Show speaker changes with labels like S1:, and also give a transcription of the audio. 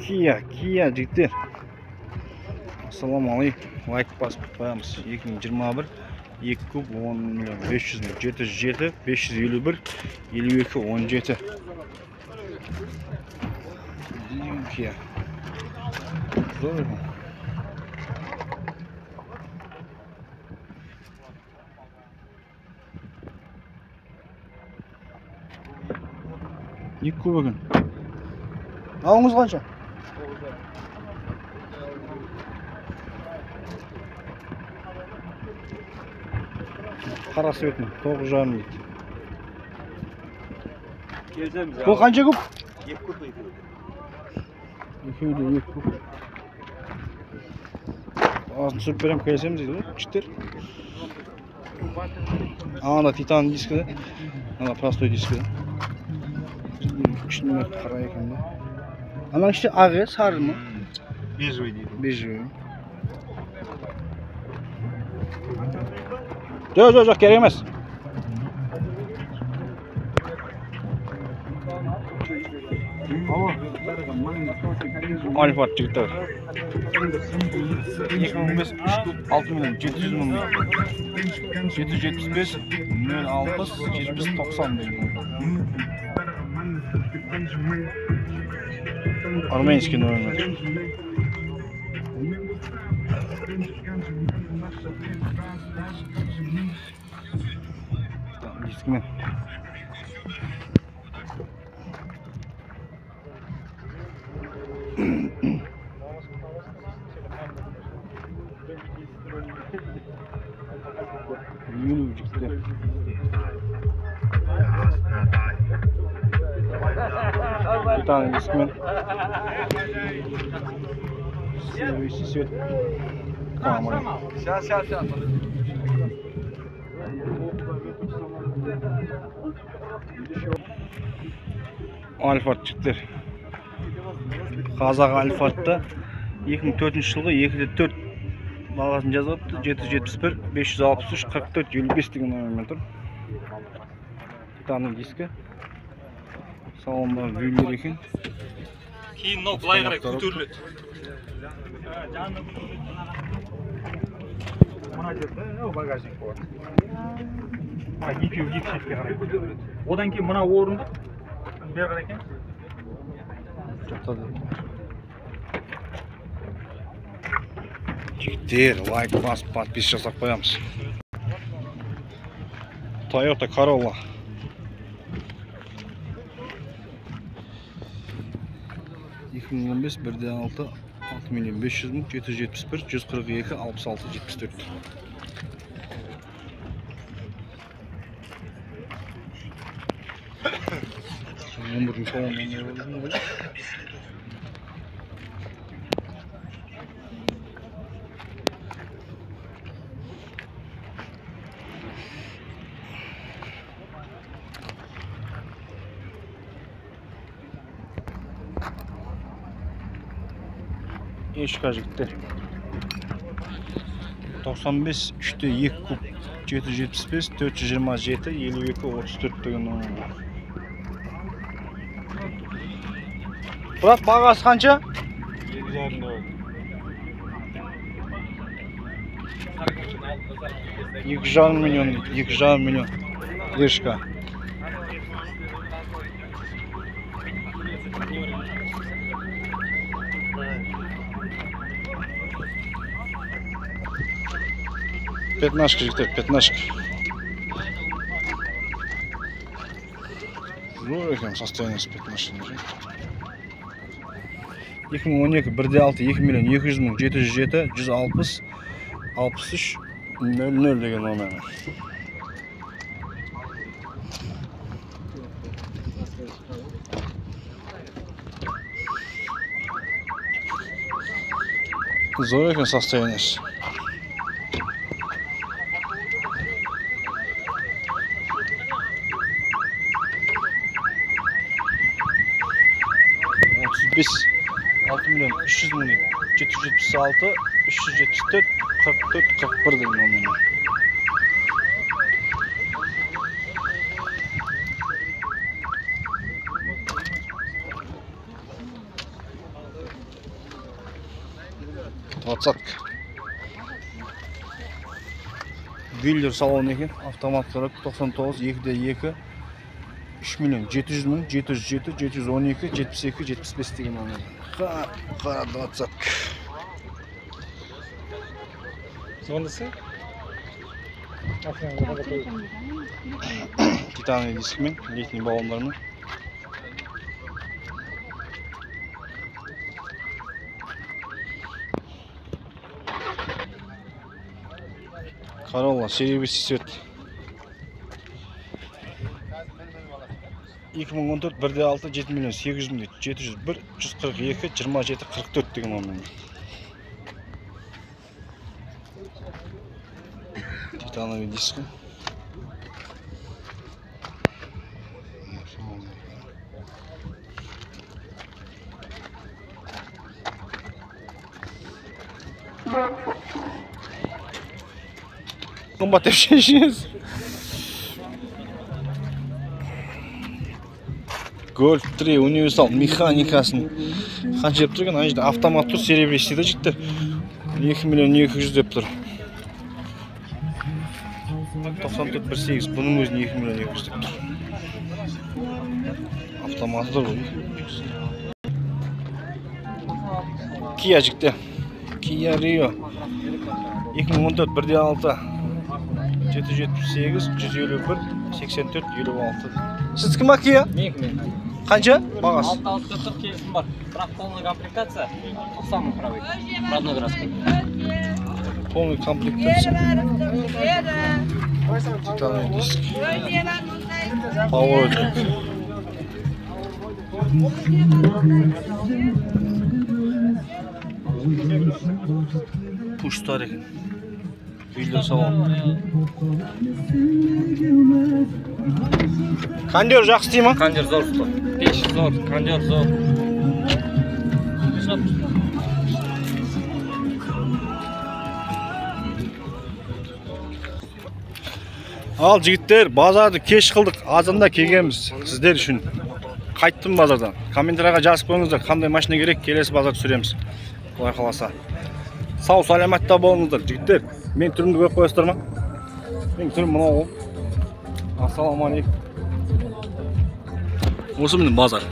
S1: Kia, Kia жігіттер. Ассалаумағалейкум. Лайк басып қоямыз. 2021 2 куб 10 миллион 500 мың 707 551 52 17 Деген Kia. Зор екен. екі куб екен ауыңыз қанша? Қара цветный тоғыз жарым дейді
S2: Келсеміз
S1: бұл қанша куб
S2: екі күп екеуі.
S1: екеуі де екі куб асын түсіріп беремін келісеміз дейді ғой жігіттер ана титан диски да. Ана простой диски да. Ішіне қара екен да. Ананың ішінде ақ иә сары ма
S2: Бежевый дейді.
S1: бежевый жоқ жоқ жоқ керек емес альфа жігіттер екі мың бес үш куб алты миллион жеті жүз мың жеті жүз жетпіс бес нөл титан дискімен следующий свет. Камера
S2: Сейчас, сейчас, сейчас.
S1: альфард жігіттер қазақ альфардта 2004 жылғы 2-де 4 бағасын жазылыпты. 771 563 44 55 деген номермен тұр. Титанның дискі салондағы үйлер екен
S2: Кейін мынау былай қарай көтеріледі. Мына жерде багажник болады. Екеуі екі шетке қарай көтеріледі. Одан кейін мына орындық бері қарай екен.
S1: жігіттер лайк басып подпис жасап қоямыз Toyota Corolla екі мың он бес бір де алты алты миллион бес жүз мың жеті жүз жетпіс бір жүз қырық екі алпыс алты ешқа жігіттер 95 үште 2 куб 775 427 52 34 деген бірақ бағасы қанша
S2: Екі
S1: жарым миллион дейді екі жарым миллион ешқа пятнашка жігіттер пятнашка зор екен состояниесі пятнашканың екі мың он екі бір де алты екі миллион екі жүз мың жеті жүз жеті жүз алпыс алпыс үш нөл нөл деген номер. Зор екен состояниесі бес алты миллион үш жүз мың жеті жүз жетпіс алты үш жүз жетпіс төрт қырық төрт қырық бір деген номері двадцатка бюйлер салоны екен автомат қырық тоқсан тоғыз екі де екі үш миллион жеті жүз мың жеті жүз жеті жеті жүз он екі жетпіс екі жетпіс бес деген номер Қа- қара двадцатка.
S2: Звондаса
S1: титановый дискімен летний баллондармен. Королла серебристый цвет. 2014 1 де 6 7 миллион 800 мың 701 142 27 44 деген номермен. Титановый дискі. қымбат деп гольф 3 универсал механикасын қанша деп тұр екен ана жерде автомат тұр серебристый да жігіттер. Екі миллион екі жүз деп тұр. Тоқсан төрт бір сегіз бұның өзіне екі миллион екі жүз деп тұр. Автоматы тұр ғой кия жігіттер. Кия рио. Екі мың он төрт бір де алты. Жеті жүз жетпіс сегіз жүз елу бір сексен төрт елу алты. Сіздікі ма кия
S3: менікі мен
S1: қанша? Бағасы
S3: алты алты төрт келісім бар. Бірақ полная комплектация тоқсан мың правый. Родной краска
S1: полный комплектация. Титановый диск. Поворотник пуштар екен салон кондер жақсы істей ма
S3: кондер зор пеш зор кондер зор
S1: ал жігіттер базарды кеш қылдық азанда келгенбіз сіздер үшін қайттым базардан комментарийға жазып қойыңыздар қандай машина керек келесі базар түсіреміз құдай қаласа сау саламатта болыңыздар жігіттер мен түрімді көріп қоясыздар ма менің түрім мынау ғой ассалаумағалейкум осы міне базар